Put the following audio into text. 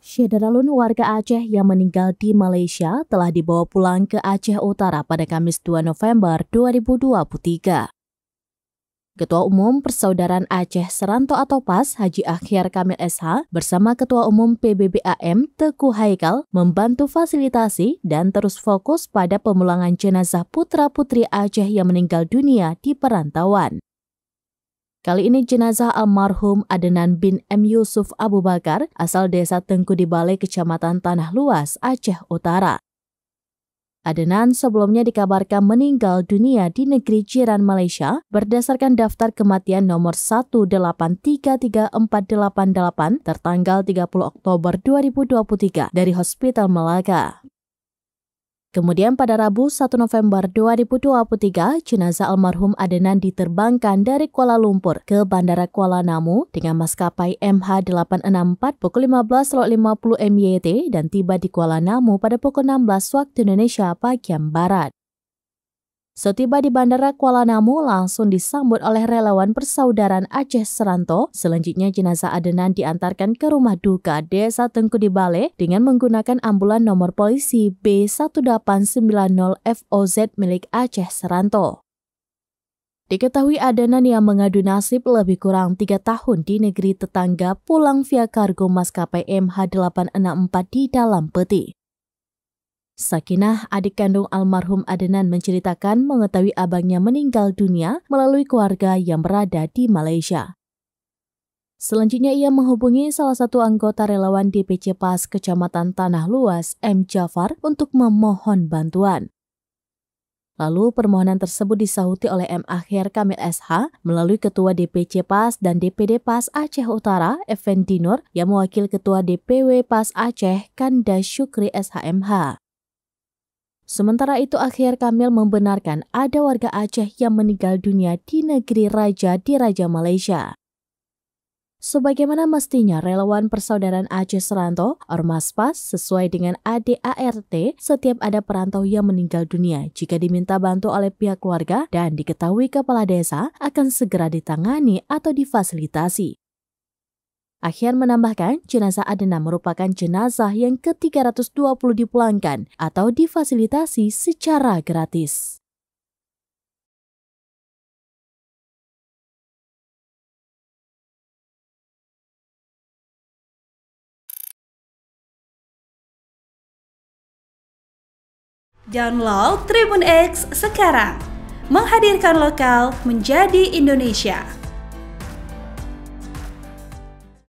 Syederalun warga Aceh yang meninggal di Malaysia telah dibawa pulang ke Aceh Utara pada Kamis 2 November 2023. Ketua Umum Persaudaraan Aceh Seranto atau PAS Haji Akhir Kamil SH bersama Ketua Umum PBBAM Teguh Haikal membantu fasilitasi dan terus fokus pada pemulangan jenazah putra-putri Aceh yang meninggal dunia di perantauan. Kali ini jenazah almarhum Adenan bin M. Yusuf Abu Bakar asal desa Tengku di Balai Kecamatan Tanah Luas, Aceh Utara. Adenan sebelumnya dikabarkan meninggal dunia di negeri jiran Malaysia berdasarkan daftar kematian nomor 1833488 tertanggal 30 Oktober 2023 dari Hospital Melaka. Kemudian pada Rabu 1 November 2023, jenazah almarhum Adenan diterbangkan dari Kuala Lumpur ke Bandara Kuala Namu dengan maskapai MH864 pukul 15.50 MYT dan tiba di Kuala Namu pada pukul 16 waktu Indonesia bagian Barat. Setiba di Bandara Kuala Namu langsung disambut oleh relawan persaudaraan Aceh Seranto. Selanjutnya jenazah Adenan diantarkan ke rumah duka Desa Tengku di Bale dengan menggunakan ambulan nomor polisi B1890 FOZ milik Aceh Seranto. Diketahui Adenan yang mengadu nasib lebih kurang tiga tahun di negeri tetangga pulang via kargo maskapai MH864 di dalam peti. Sakinah, adik kandung almarhum Adenan menceritakan mengetahui abangnya meninggal dunia melalui keluarga yang berada di Malaysia. Selanjutnya ia menghubungi salah satu anggota relawan DPC PAS Kecamatan Tanah Luas, M. Jafar, untuk memohon bantuan. Lalu permohonan tersebut disahuti oleh M. Akhir Kamil SH melalui Ketua DPC PAS dan DPD PAS Aceh Utara, Effendi Nur, yang mewakil Ketua DPW PAS Aceh, Kanda Syukri SHMH. Sementara itu akhir Kamil membenarkan ada warga Aceh yang meninggal dunia di negeri Raja di Raja Malaysia. Sebagaimana mestinya relawan persaudaraan Aceh Seranto, Ormas PAS sesuai dengan ADART setiap ada perantau yang meninggal dunia jika diminta bantu oleh pihak keluarga dan diketahui kepala desa akan segera ditangani atau difasilitasi. Akhir menambahkan, jenazah Adena merupakan jenazah yang ke-320 dipulangkan atau difasilitasi secara gratis. Download Tribun X sekarang, menghadirkan lokal menjadi Indonesia.